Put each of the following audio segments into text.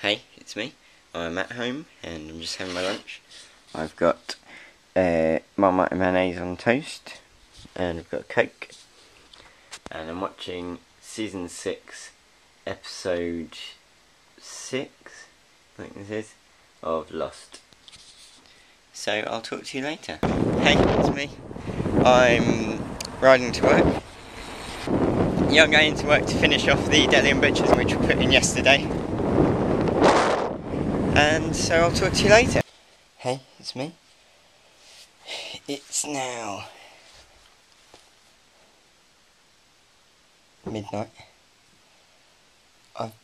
Hey, it's me. I'm at home and I'm just having my lunch. I've got uh, Marmite mayonnaise on toast and I've got a Coke. And I'm watching season 6, episode 6, I think this is, of Lost. So I'll talk to you later. Hey, it's me. I'm riding to work. Yeah, I'm going to work to finish off the Deli and Butchers which we put in yesterday. And so I'll talk to you later. Hey, it's me. It's now midnight. I've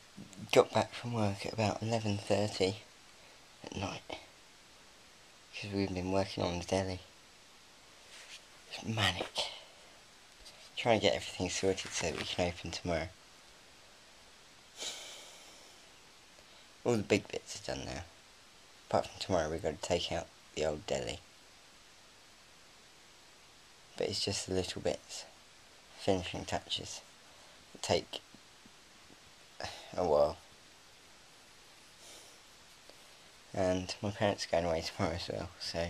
got back from work at about 11.30 at night. Because we've been working on the deli. It's manic. Trying to get everything sorted so that we can open tomorrow. All the big bits are done now. Apart from tomorrow we've got to take out the old deli. But it's just the little bits. Finishing touches. That take a while. And my parents are going away tomorrow as well, so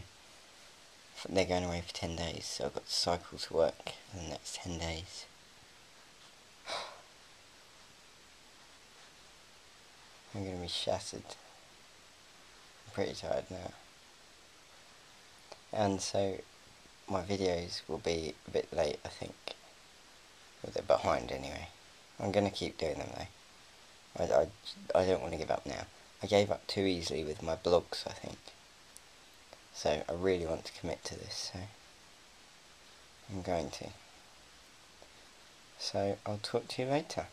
they're going away for 10 days, so I've got to cycle to work for the next 10 days. I'm going to be shattered. I'm pretty tired now. And so my videos will be a bit late, I think. Well, they're behind anyway. I'm going to keep doing them though. I, I, I don't want to give up now. I gave up too easily with my blogs, I think. So I really want to commit to this, so I'm going to. So I'll talk to you later.